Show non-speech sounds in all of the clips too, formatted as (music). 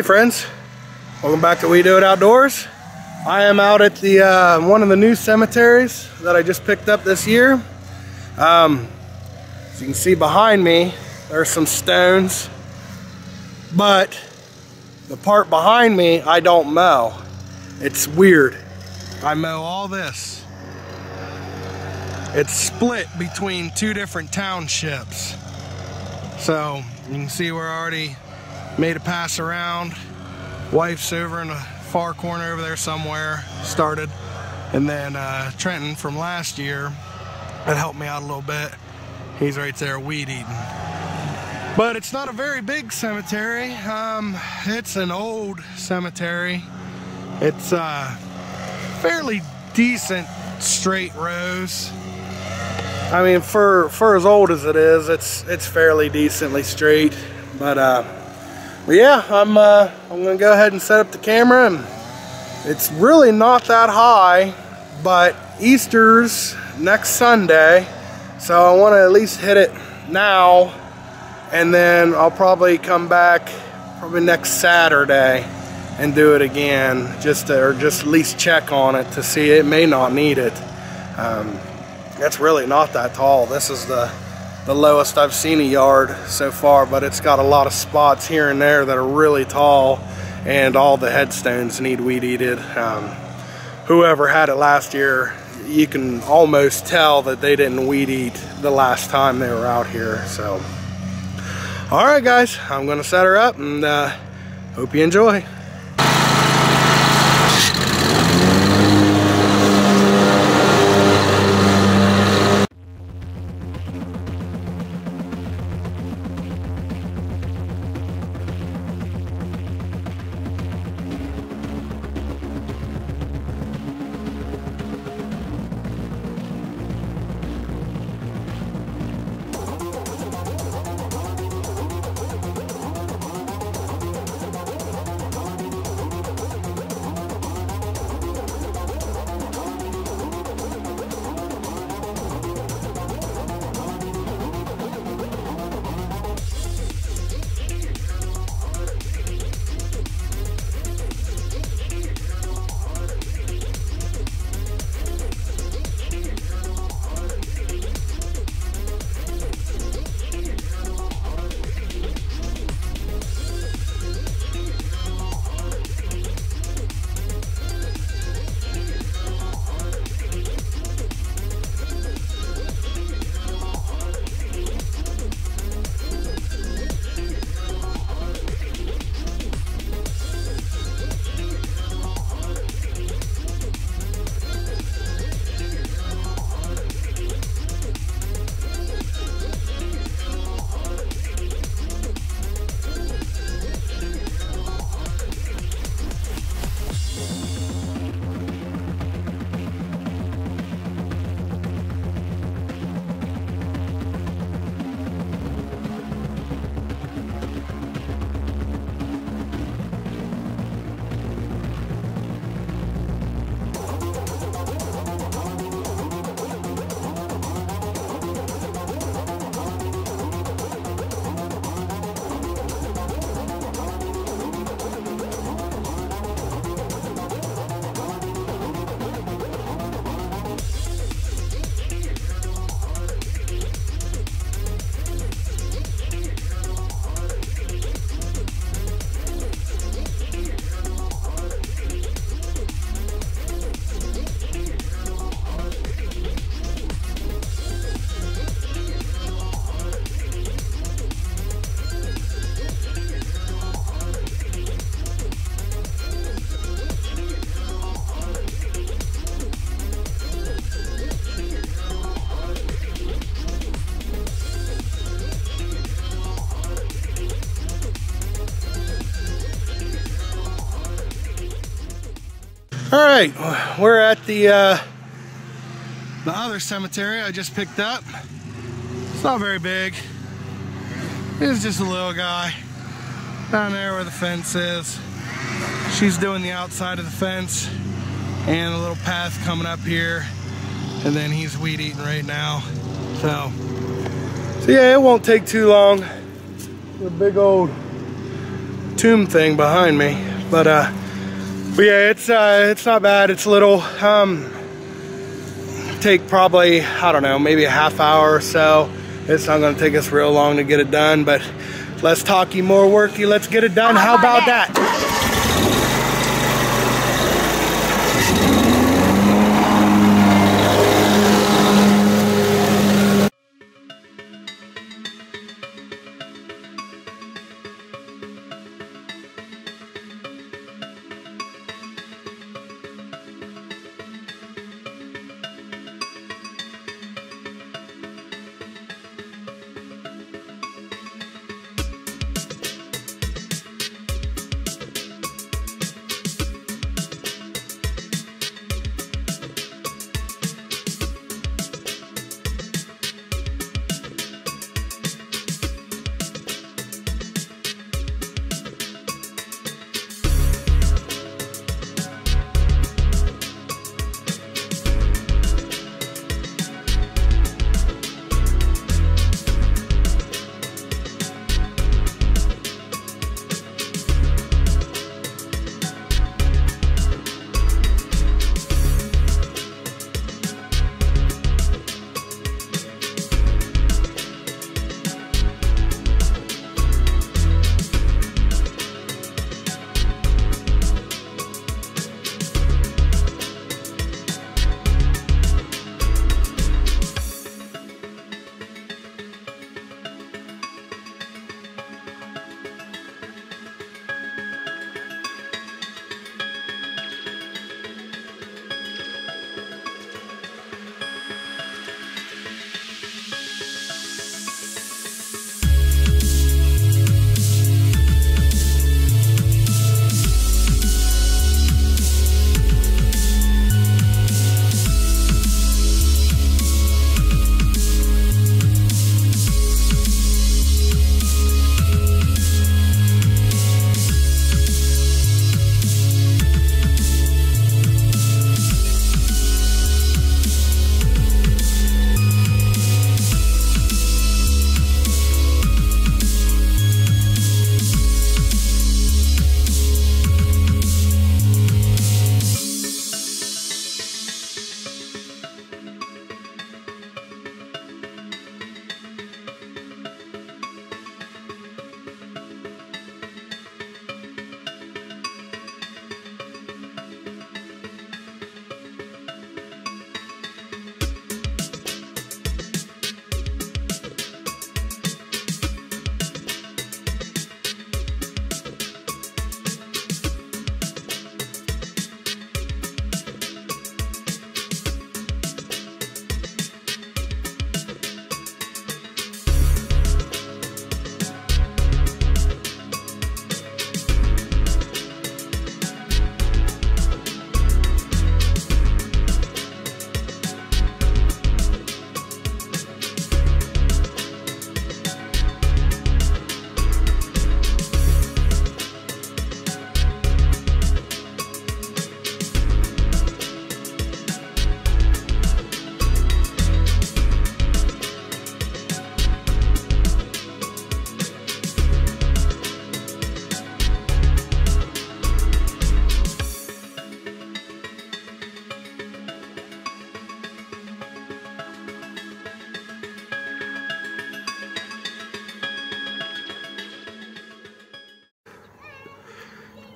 Hey friends, welcome back to We Do It Outdoors. I am out at the uh, one of the new cemeteries that I just picked up this year. Um, as you can see behind me, there's some stones, but the part behind me I don't mow. It's weird. I mow all this. It's split between two different townships. So you can see we're already made a pass around. Wife's over in the far corner over there somewhere, started. And then uh, Trenton from last year that helped me out a little bit. He's right there weed eating. But it's not a very big cemetery. Um, it's an old cemetery. It's uh, fairly decent straight rows. I mean, for for as old as it is, it's it's fairly decently straight. But uh, but yeah, I'm uh, I'm gonna go ahead and set up the camera, and it's really not that high, but Easter's next Sunday, so I want to at least hit it now, and then I'll probably come back probably next Saturday and do it again, just to, or just at least check on it to see it may not need it. Um, it's really not that tall. This is the, the lowest I've seen a yard so far, but it's got a lot of spots here and there that are really tall and all the headstones need weed eated. Um, whoever had it last year, you can almost tell that they didn't weed eat the last time they were out here. So, all right guys, I'm gonna set her up and uh, hope you enjoy. Right, we're at the uh, the other cemetery I just picked up. It's not very big. It's just a little guy down there where the fence is. She's doing the outside of the fence and a little path coming up here. And then he's weed eating right now. So, so yeah, it won't take too long. The big old tomb thing behind me. But uh, but yeah, it's uh, it's not bad. It's a little. Um, take probably I don't know, maybe a half hour or so. It's not going to take us real long to get it done, but less talky, more worky. Let's get it done. How about that?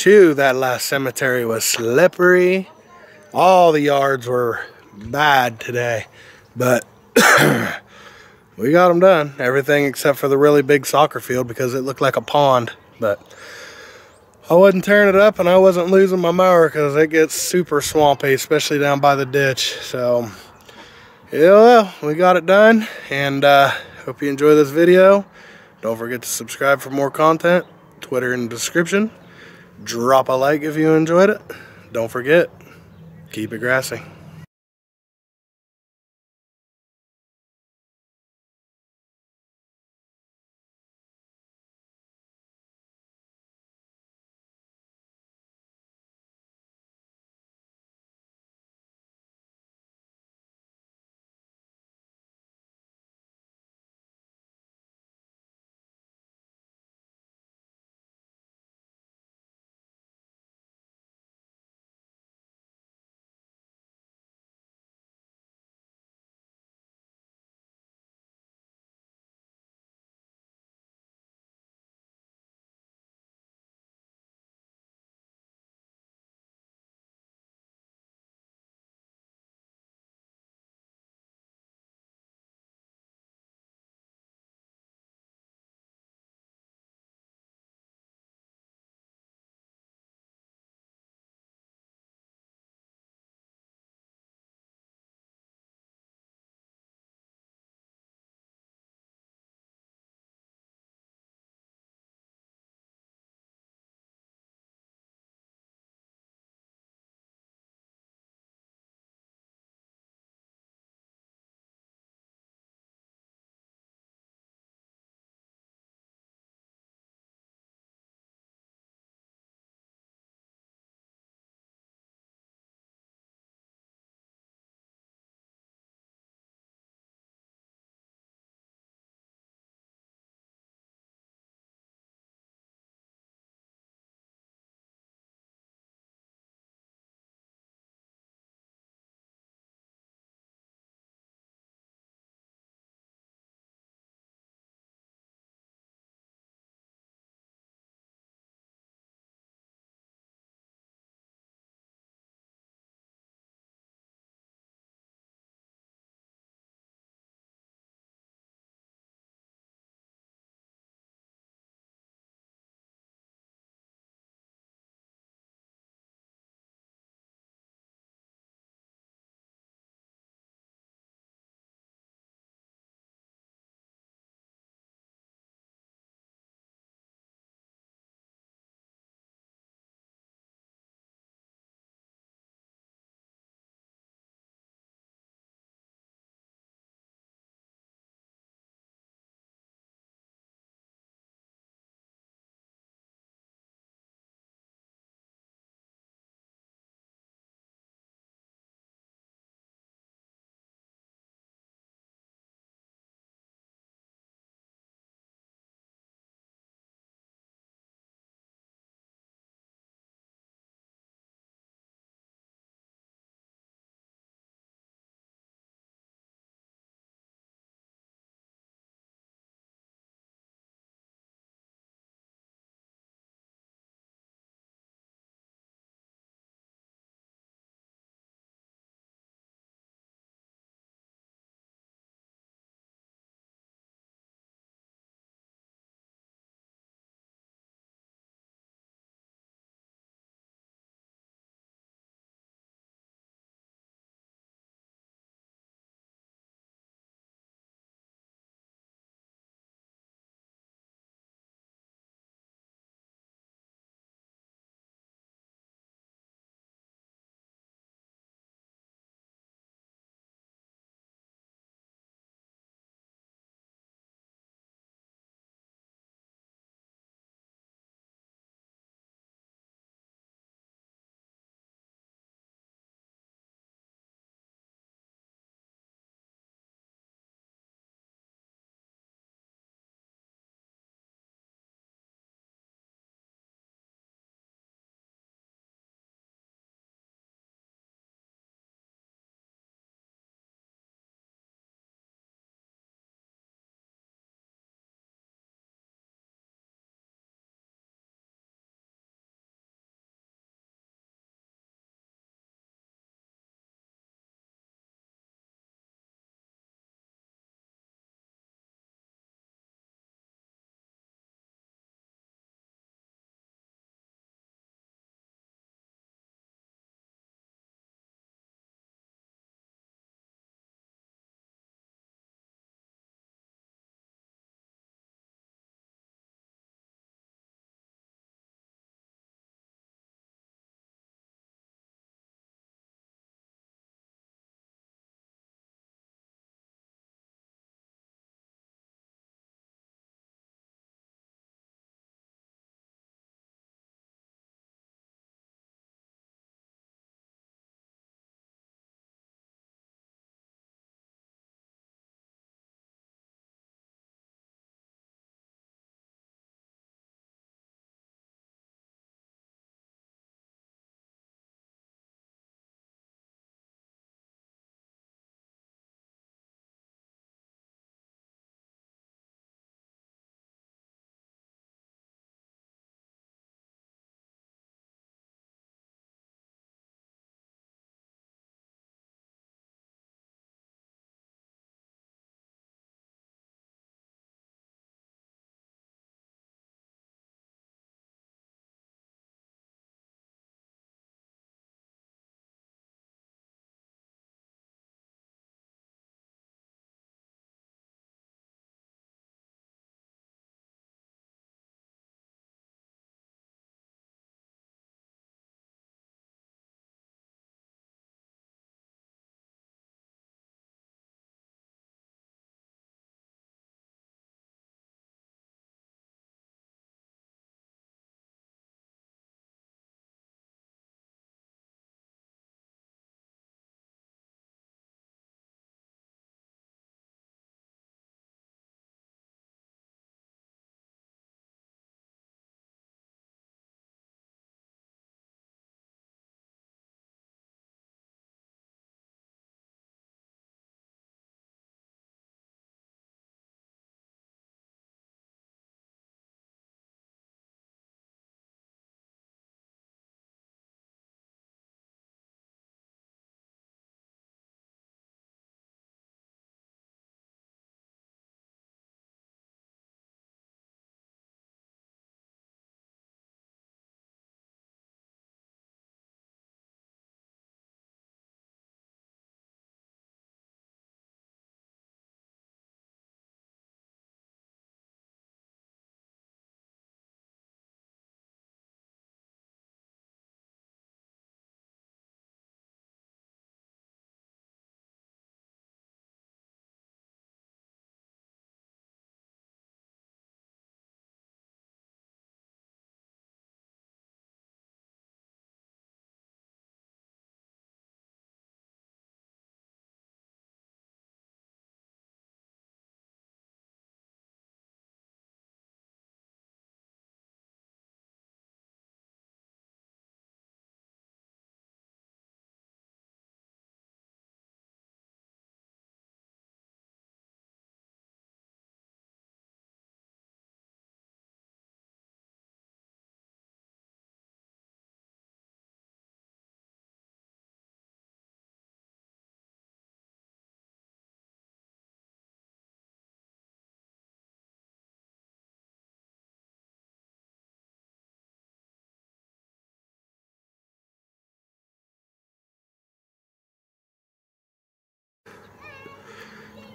Chew, that last cemetery was slippery. All the yards were bad today, but (clears throat) we got them done. Everything except for the really big soccer field because it looked like a pond. But I wasn't tearing it up and I wasn't losing my mower because it gets super swampy, especially down by the ditch. So, yeah, well, we got it done and uh, hope you enjoy this video. Don't forget to subscribe for more content. Twitter in the description. Drop a like if you enjoyed it. Don't forget, keep it grassy.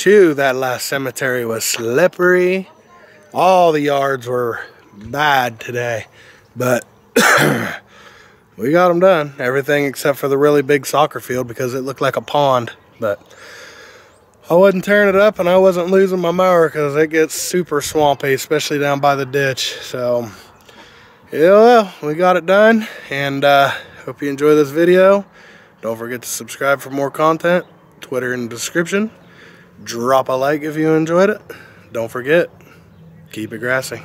Chew, that last cemetery was slippery. All the yards were bad today, but (clears throat) we got them done. Everything except for the really big soccer field because it looked like a pond, but I wasn't tearing it up and I wasn't losing my mower because it gets super swampy, especially down by the ditch. So, yeah, well, we got it done and uh, hope you enjoy this video. Don't forget to subscribe for more content. Twitter in the description. Drop a like if you enjoyed it. Don't forget, keep it grassy.